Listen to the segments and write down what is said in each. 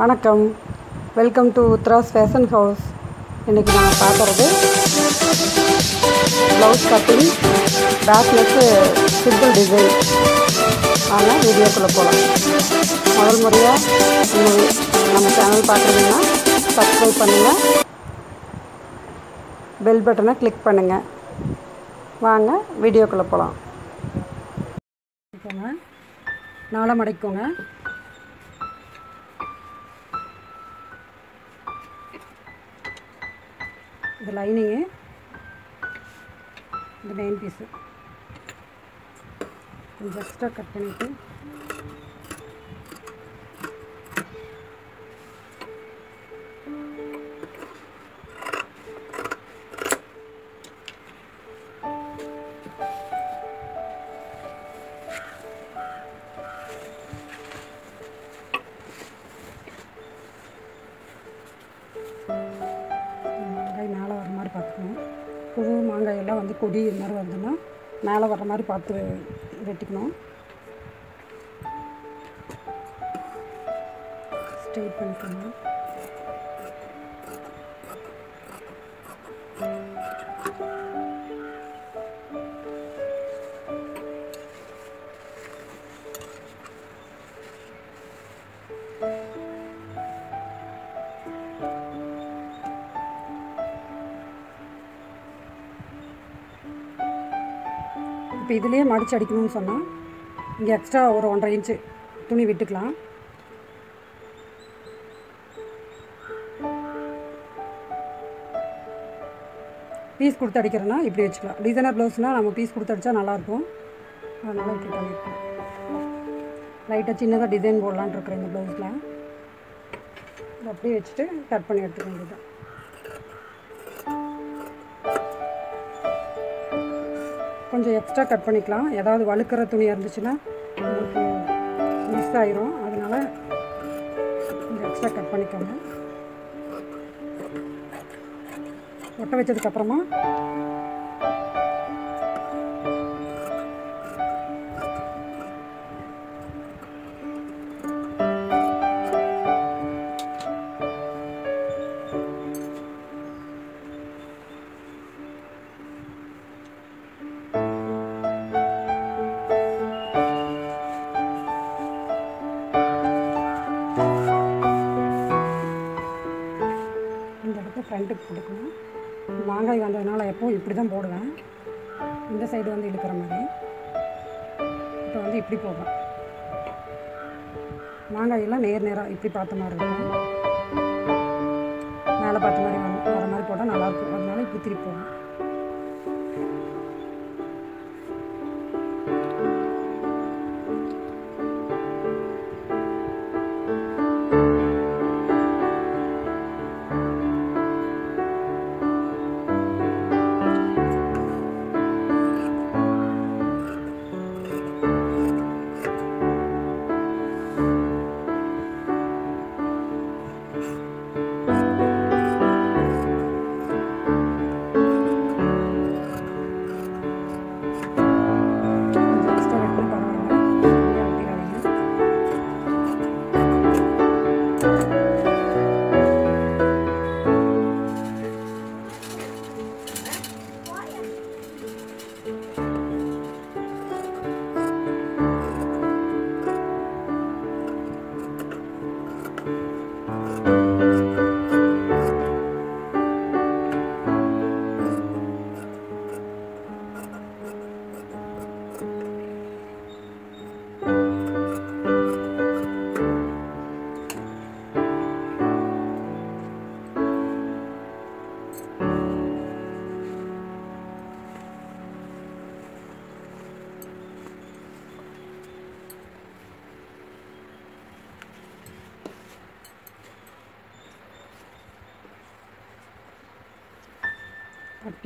வணக்கம். Welcome to Uthra's fashion house இன்றைக்கி நம்ம பார்க்குறது ப்ளவுஸ் கட்டிங் பேக் நெக்கு சிம்பிள் டிசைன் வாங்க வீடியோக்குள்ளே போகலாம் முதல் முறையாக நம்ம சேனல் பார்க்குறீங்கன்னா சப்ஸ்கிரைப் பண்ணுங்கள் பெல் பட்டனை கிளிக் பண்ணுங்கள் வாங்க வீடியோக்குள்ளே போகலாம் போங்க நாளை மடைக்கோங்க. இது லைனிங்கு இந்த மெயின் பீஸு கொஞ்சம் எக்ஸ்ட்ரா கட் பண்ணிவிட்டு கொடி இது மாதிரி வந்ததுன்னா மேலே வர்ற மாதிரி பார்த்து வெட்டிக்கணும். ஸ்ட்ரெயிட் பண்ணிக்கணும் இப்போ இதுலேயே மடிச்சு அடிக்கணும்னு சொன்னால் இங்கே எக்ஸ்ட்ரா ஒரு ஒன்றரை இன்ச்சு துணி விட்டுக்கலாம். பீஸ் கொடுத்து அடிக்கிறோன்னா இப்படி வச்சுக்கலாம். டிசைனர் ப்ளவுஸ்னால் நம்ம பீஸ் கொடுத்து அடித்தா நல்லாயிருக்கும். அதனால் இப்படி பண்ணியிருக்கோம் லைட்டாக சின்னதாக டிசைன் போடலான்னு இருக்கிறேன் இந்த ப்ளவுஸில் அப்படியே வச்சுட்டு கட் பண்ணி எடுத்துக்க வேண்டியது கொஞ்சம் எக்ஸ்ட்ரா கட் பண்ணிக்கலாம். ஏதாவது வழுக்கிற துணி இருந்துச்சுன்னா உங்களுக்கு மிஸ் ஆயிரும். அதனால் கொஞ்சம் எக்ஸ்ட்ரா கட் பண்ணிக்கோங்க. ஒட்ட வச்சதுக்கப்புறமா வந்ததுனால இப்படி தான் போடுவேன். இந்த சைடு வந்து இழுக்கிற மாதிரி. இப்போ வந்து இப்படி போவேன் மாங்காயெல்லாம் நேர் நேராக இப்படி பார்த்த மாதிரி இருக்கும் மேலே பார்த்த மாதிரி வந்து வர மாதிரி போட்டால் நல்லாயிருக்கும் அதனால இப்படி திருப்பி போவேன்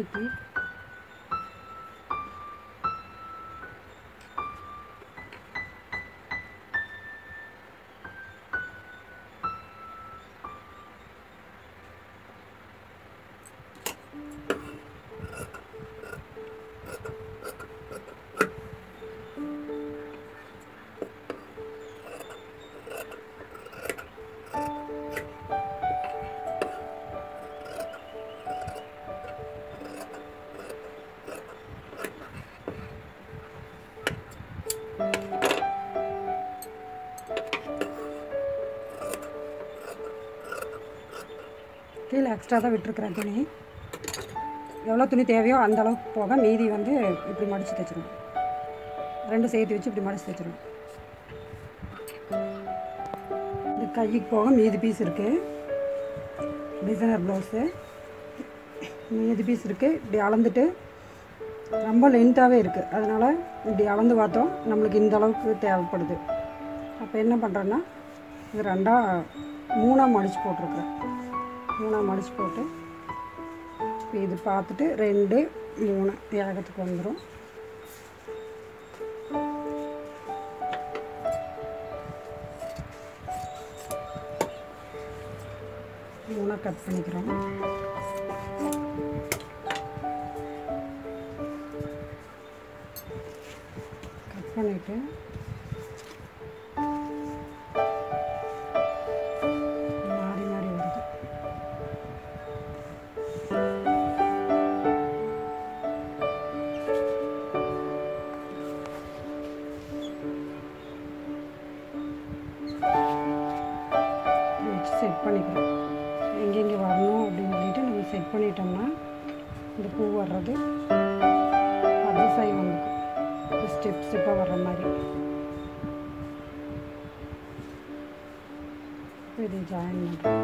डिग्री எக்ஸ்ட்ரா தான் விட்டுருக்குறேன் துணி. எவ்வளோ துணி தேவையோ அந்த அளவுக்கு போக மீதி வந்து இப்படி மடித்து தைச்சிருவோம் ரெண்டு சேர்த்து வச்சு இப்படி மடித்து தைச்சிருவோம் இந்த கைக்கு போக மீதி பீஸ் இருக்குது டிசைனர் ப்ளவுஸு மீதி பீஸ் இருக்குது இப்படி அளந்துட்டு ரொம்ப லென்த்தாகவே இருக்குது அதனால் இப்படி அளந்து பார்த்தோம் நம்மளுக்கு இந்த அளவுக்கு தேவைப்படுது. அப்போ என்ன பண்ணுறேன்னா இது ரெண்டாக மூணாக மடித்து போட்டிருக்குறேன். மூணாக மடித்து போட்டு இது பார்த்துட்டு ரெண்டு மூணு தியாகத்துக்கு வந்துடும் மூணாக கட் பண்ணிக்கிறோம். கட் பண்ணிவிட்டு இது ஜாயின்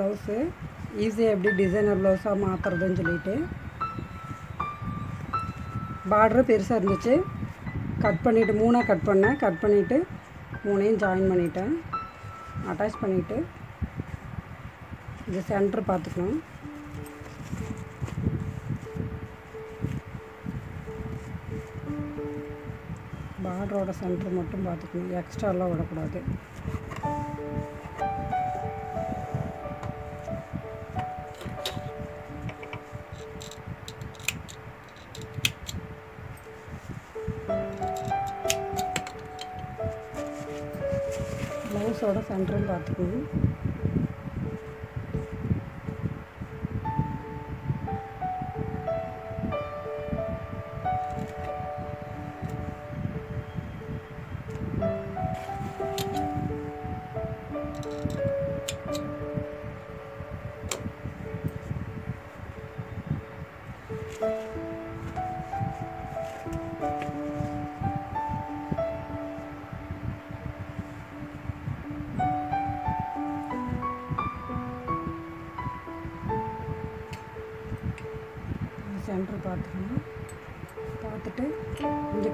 ப்ளவுஸு. ஈஸியாக எப்படி டிசைனர் ப்ளவுஸாக மாற்றுறதுன்னு சொல்லிட்டு. பார்டரு பெருசாக இருந்துச்சு. கட் பண்ணிவிட்டு மூணாக கட் பண்ணேன். கட் பண்ணிவிட்டு மூணையும் ஜாயின் பண்ணிட்டேன். அட்டாச் பண்ணிவிட்டு இது சென்டர் பார்த்துக்கணும். பார்டரோட சென்டர் மட்டும் பார்த்துக்கணும். எக்ஸ்ட்ராலாம் விடக்கூடாது. सेंट्रल आते हैं।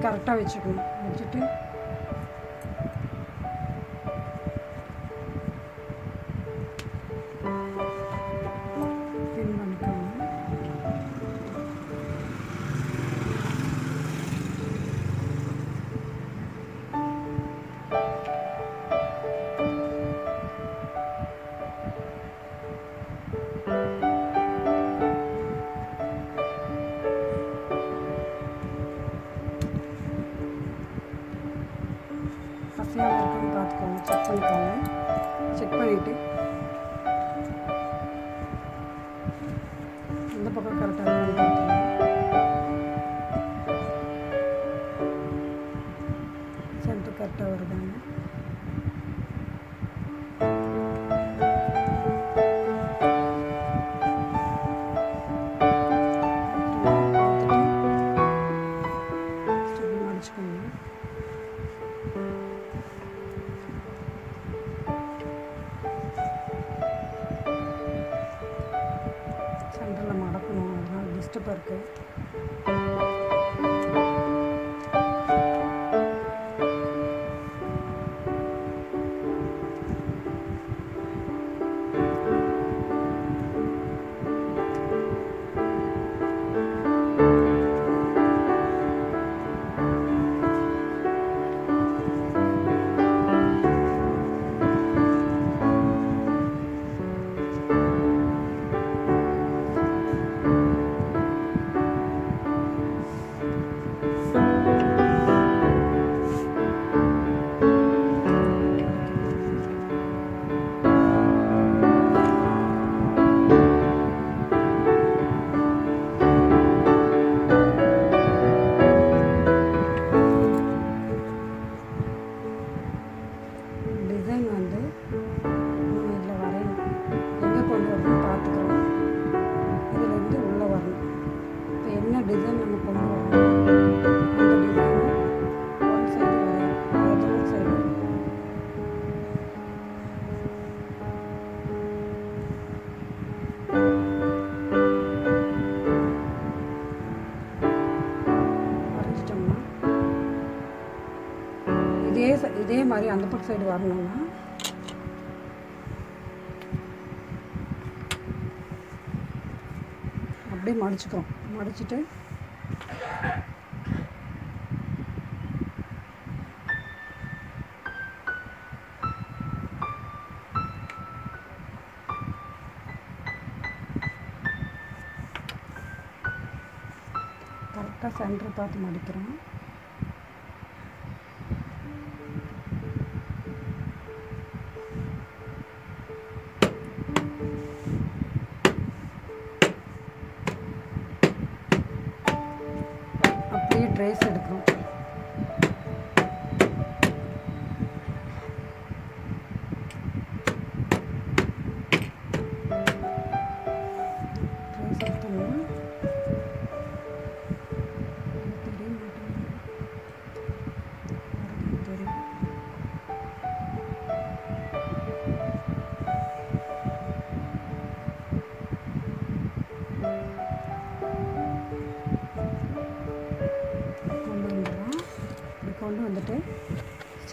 கொஞ்சம் கரெக்டாக வச்சுக்கணும் இருக்குது மாதிரி அந்த பக்கம் சைடு வரணும்னா. அப்படியே மடிச்சுக்கிறோம் மடிச்சுட்டு. கரெக்டாக சென்டர் பார்த்து மடிக்கிறோம்.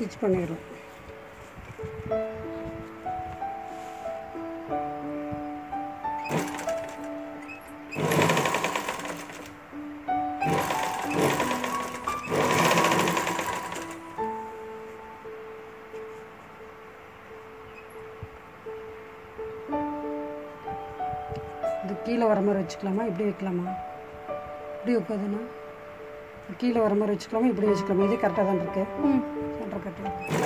ஸ்டிச் பண்ணிடலாம் இது கீழே வர மாதிரி வச்சுக்கலாமா? இப்படி வைக்கலாமா? இப்படி உட்காதுண்ணா கீழே வர மாதிரி வச்சுக்கலாமா? இப்படி வச்சுக்கலாமா? இதே கரெக்டாக தான் இருக்கு. சென்டர் கரெக்டாக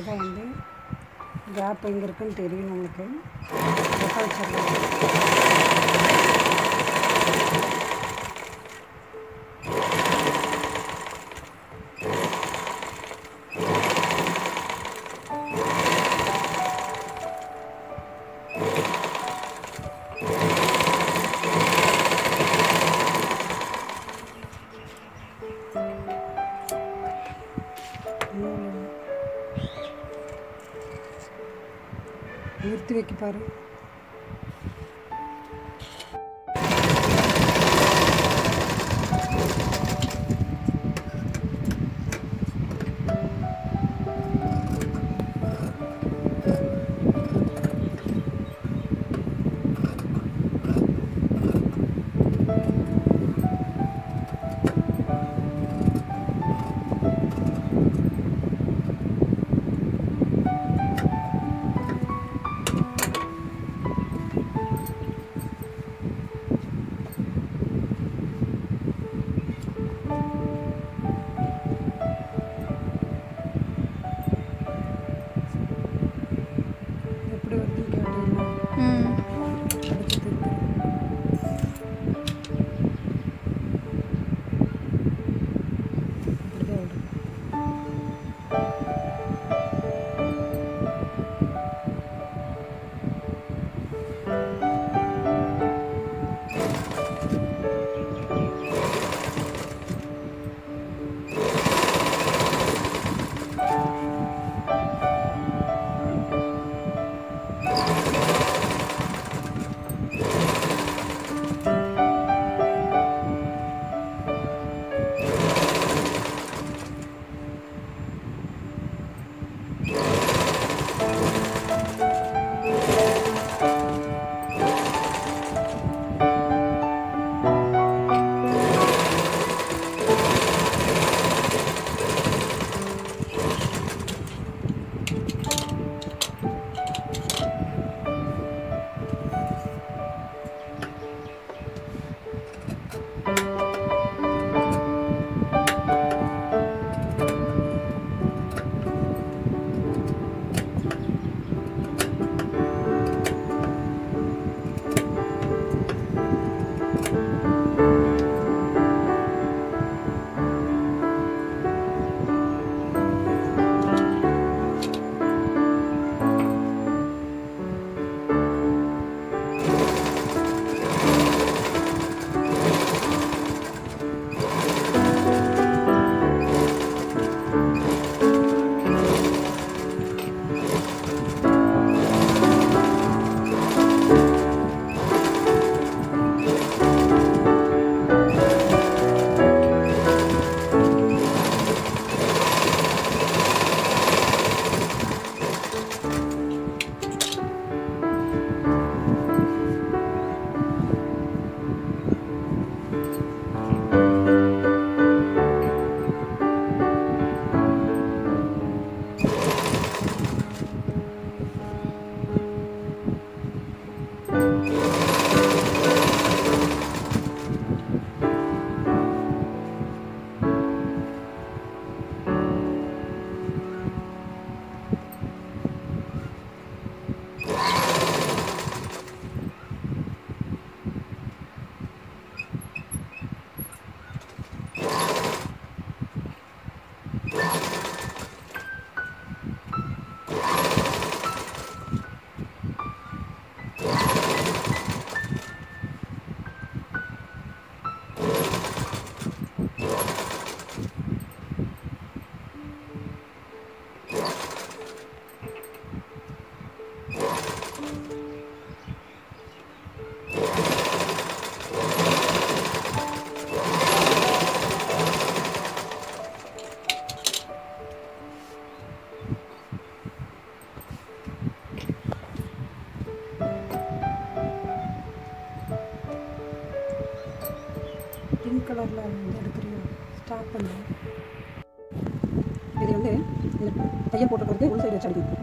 அப்போ தான் வந்து கேப் எங்கே இருக்குன்னு தெரியும் நம்மளுக்கு ஒட்ட வச்சிடலாம் நிறுத்தி வைக்க பாரு you தையல் போட்டுக்கிறது உள் சைடு வச்சு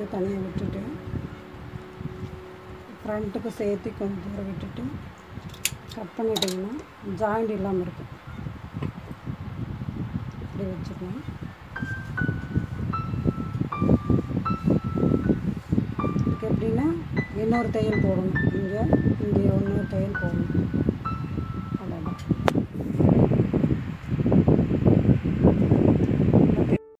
ப்ளவுஸ் தனியாக விட்டுட்டு ஃப்ரண்ட்டுக்கு சேர்த்து கொஞ்சம் தூரம் விட்டுட்டு கட் பண்ணிட்டிங்கன்னா ஜாயிண்ட் இல்லாமல் இருக்கும். இப்படி வச்சுக்கலாம். இதுக்கு எப்படின்னா இன்னொரு தையல் போடணும். இங்கே இங்கே இன்னொரு தையல் போடணும்.